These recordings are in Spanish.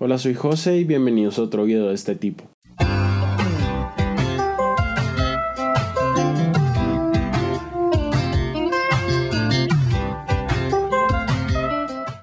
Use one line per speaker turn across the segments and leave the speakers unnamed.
Hola, soy José y bienvenidos a otro video de este tipo.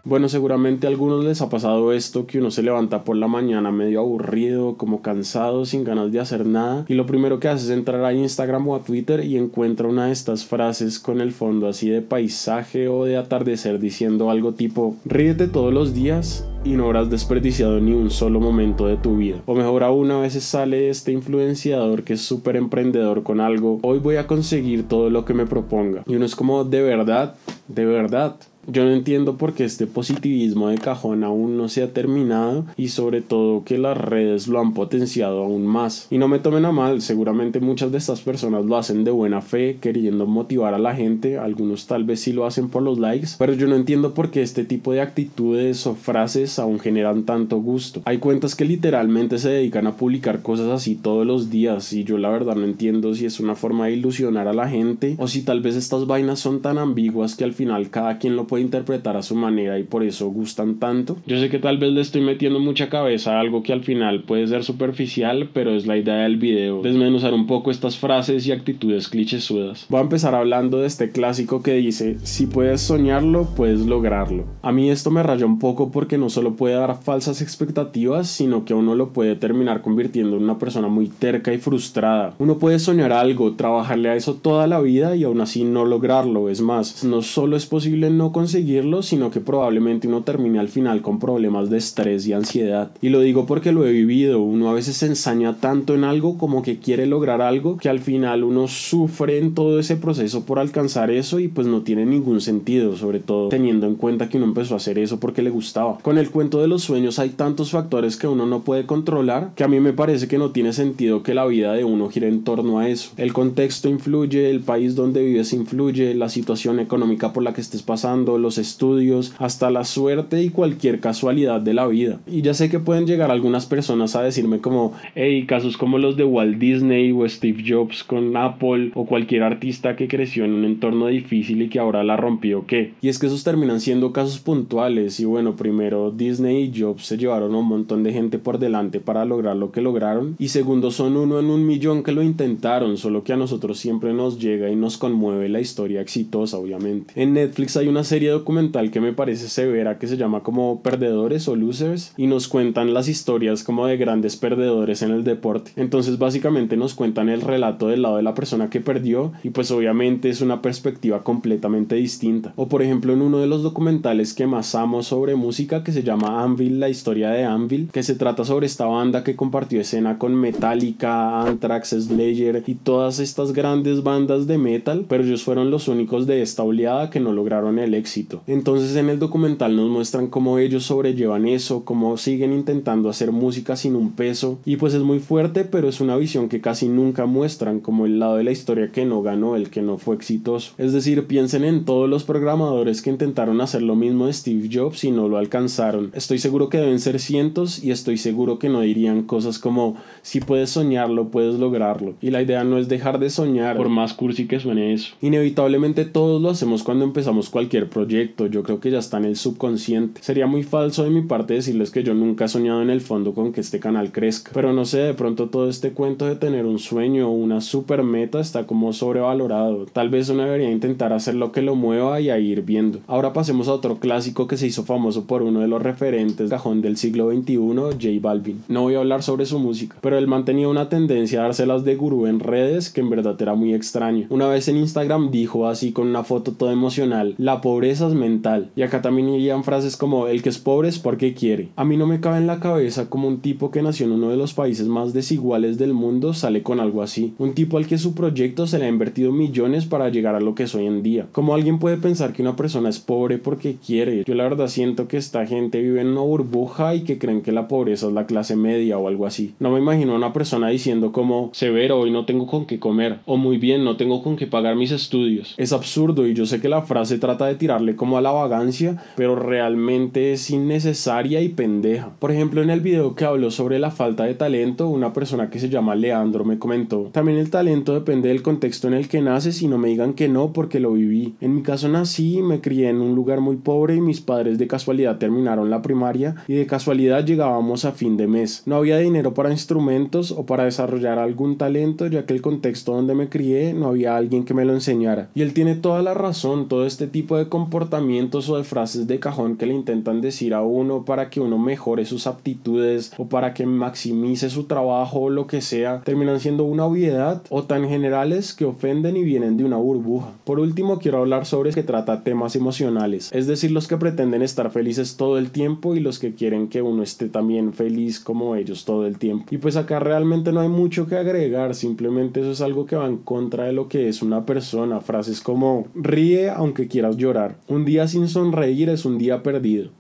Bueno, seguramente a algunos les ha pasado esto, que uno se levanta por la mañana medio aburrido, como cansado, sin ganas de hacer nada, y lo primero que hace es entrar a Instagram o a Twitter y encuentra una de estas frases con el fondo así de paisaje o de atardecer diciendo algo tipo, ríete todos los días y no habrás desperdiciado ni un solo momento de tu vida. O mejor aún, a veces sale este influenciador que es súper emprendedor con algo, hoy voy a conseguir todo lo que me proponga. Y uno es como, de verdad, de verdad. Yo no entiendo por qué este positivismo de cajón aún no se ha terminado y sobre todo que las redes lo han potenciado aún más. Y no me tomen a mal, seguramente muchas de estas personas lo hacen de buena fe, queriendo motivar a la gente, algunos tal vez sí lo hacen por los likes, pero yo no entiendo por qué este tipo de actitudes o frases aún generan tanto gusto. Hay cuentas que literalmente se dedican a publicar cosas así todos los días y yo la verdad no entiendo si es una forma de ilusionar a la gente o si tal vez estas vainas son tan ambiguas que al final cada quien lo puede interpretar a su manera y por eso gustan tanto. Yo sé que tal vez le estoy metiendo mucha cabeza a algo que al final puede ser superficial, pero es la idea del video, desmenuzar un poco estas frases y actitudes clichésudas. Voy a empezar hablando de este clásico que dice, si puedes soñarlo, puedes lograrlo. A mí esto me raya un poco porque no solo puede dar falsas expectativas, sino que uno lo puede terminar convirtiendo en una persona muy terca y frustrada. Uno puede soñar algo, trabajarle a eso toda la vida y aún así no lograrlo. Es más, no solo es posible no conseguirlo, sino que probablemente uno termine al final con problemas de estrés y ansiedad. Y lo digo porque lo he vivido, uno a veces se ensaña tanto en algo como que quiere lograr algo que al final uno sufre en todo ese proceso por alcanzar eso y pues no tiene ningún sentido, sobre todo teniendo en cuenta que uno empezó a hacer eso porque le gustaba. Con el cuento de los sueños hay tantos factores que uno no puede controlar que a mí me parece que no tiene sentido que la vida de uno gire en torno a eso. El contexto influye, el país donde vives influye, la situación económica por la que estés pasando, los estudios, hasta la suerte y cualquier casualidad de la vida. Y ya sé que pueden llegar algunas personas a decirme como, hey, casos como los de Walt Disney o Steve Jobs con Apple o cualquier artista que creció en un entorno difícil y que ahora la rompió, ¿qué? Y es que esos terminan siendo casos puntuales y bueno, primero Disney y Jobs se llevaron a un montón de gente por delante para lograr lo que lograron y segundo son uno en un millón que lo intentaron, solo que a nosotros siempre nos llega y nos conmueve la historia exitosa, obviamente. En Netflix hay una serie documental que me parece severa que se llama como Perdedores o Losers y nos cuentan las historias como de grandes perdedores en el deporte. Entonces básicamente nos cuentan el relato del lado de la persona que perdió y pues obviamente es una perspectiva completamente distinta. O por ejemplo en uno de los documentales que más amo sobre música que se llama Anvil, la historia de Anvil, que se trata sobre esta banda que compartió escena con Metallica, Anthrax, Slayer y todas estas grandes bandas de metal, pero ellos fueron los únicos de esta oleada que no lograron el éxito entonces en el documental nos muestran cómo ellos sobrellevan eso, cómo siguen intentando hacer música sin un peso y pues es muy fuerte pero es una visión que casi nunca muestran como el lado de la historia que no ganó, el que no fue exitoso. Es decir, piensen en todos los programadores que intentaron hacer lo mismo de Steve Jobs y no lo alcanzaron. Estoy seguro que deben ser cientos y estoy seguro que no dirían cosas como si puedes soñarlo, puedes lograrlo. Y la idea no es dejar de soñar, por más cursi que suene eso. Inevitablemente todos lo hacemos cuando empezamos cualquier proyecto proyecto, yo creo que ya está en el subconsciente. Sería muy falso de mi parte decirles que yo nunca he soñado en el fondo con que este canal crezca, pero no sé, de pronto todo este cuento de tener un sueño o una super meta está como sobrevalorado. Tal vez uno debería intentar hacer lo que lo mueva y a ir viendo. Ahora pasemos a otro clásico que se hizo famoso por uno de los referentes cajón del siglo XXI, J Balvin. No voy a hablar sobre su música, pero él mantenía una tendencia a dárselas de gurú en redes que en verdad era muy extraño. Una vez en Instagram dijo así con una foto toda emocional, la pobreza mental. Y acá también irían frases como el que es pobre es porque quiere. A mí no me cabe en la cabeza como un tipo que nació en uno de los países más desiguales del mundo sale con algo así. Un tipo al que su proyecto se le ha invertido millones para llegar a lo que es hoy en día. Como alguien puede pensar que una persona es pobre porque quiere? Yo la verdad siento que esta gente vive en una burbuja y que creen que la pobreza es la clase media o algo así. No me imagino a una persona diciendo como severo hoy no tengo con qué comer o muy bien no tengo con qué pagar mis estudios. Es absurdo y yo sé que la frase trata de tirar tirarle como a la vagancia, pero realmente es innecesaria y pendeja. Por ejemplo, en el video que habló sobre la falta de talento, una persona que se llama Leandro me comentó, también el talento depende del contexto en el que naces y no me digan que no porque lo viví. En mi caso nací, me crié en un lugar muy pobre y mis padres de casualidad terminaron la primaria y de casualidad llegábamos a fin de mes. No había dinero para instrumentos o para desarrollar algún talento ya que el contexto donde me crié no había alguien que me lo enseñara. Y él tiene toda la razón, todo este tipo de comportamientos o de frases de cajón que le intentan decir a uno para que uno mejore sus aptitudes o para que maximice su trabajo o lo que sea, terminan siendo una obviedad o tan generales que ofenden y vienen de una burbuja. Por último, quiero hablar sobre que trata temas emocionales, es decir, los que pretenden estar felices todo el tiempo y los que quieren que uno esté también feliz como ellos todo el tiempo. Y pues acá realmente no hay mucho que agregar, simplemente eso es algo que va en contra de lo que es una persona. Frases como ríe aunque quieras llorar. Un día sin sonreír es un día perdido.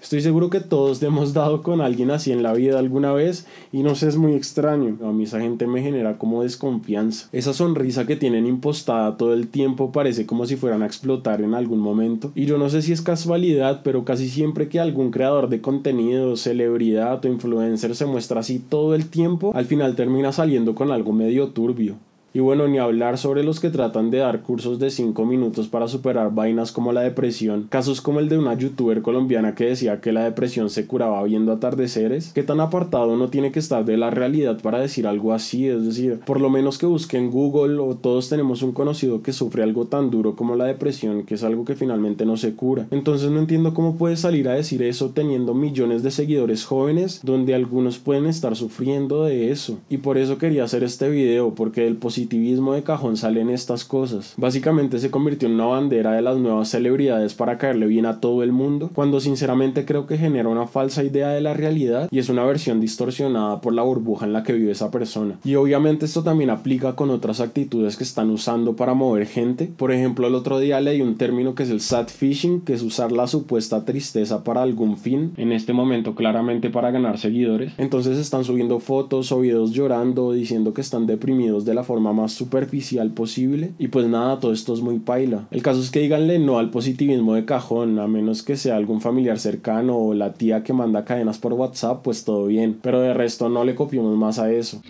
Estoy seguro que todos hemos dado con alguien así en la vida alguna vez y no sé, es muy extraño. A mí esa gente me genera como desconfianza. Esa sonrisa que tienen impostada todo el tiempo parece como si fueran a explotar en algún momento. Y yo no sé si es casualidad, pero casi siempre que algún creador de contenido, celebridad o influencer se muestra así todo el tiempo, al final termina saliendo con algo medio turbio. Y bueno, ni hablar sobre los que tratan de dar cursos de 5 minutos para superar vainas como la depresión, casos como el de una youtuber colombiana que decía que la depresión se curaba viendo atardeceres, que tan apartado no tiene que estar de la realidad para decir algo así, es decir, por lo menos que busquen Google o todos tenemos un conocido que sufre algo tan duro como la depresión, que es algo que finalmente no se cura. Entonces no entiendo cómo puede salir a decir eso teniendo millones de seguidores jóvenes donde algunos pueden estar sufriendo de eso. Y por eso quería hacer este video, porque el positivo positivismo de cajón salen estas cosas. Básicamente se convirtió en una bandera de las nuevas celebridades para caerle bien a todo el mundo, cuando sinceramente creo que genera una falsa idea de la realidad y es una versión distorsionada por la burbuja en la que vive esa persona. Y obviamente esto también aplica con otras actitudes que están usando para mover gente. Por ejemplo, el otro día leí un término que es el sad fishing, que es usar la supuesta tristeza para algún fin, en este momento claramente para ganar seguidores. Entonces están subiendo fotos o videos llorando, diciendo que están deprimidos de la forma más superficial posible y pues nada, todo esto es muy paila. El caso es que díganle no al positivismo de cajón, a menos que sea algún familiar cercano o la tía que manda cadenas por WhatsApp, pues todo bien, pero de resto no le copiemos más a eso.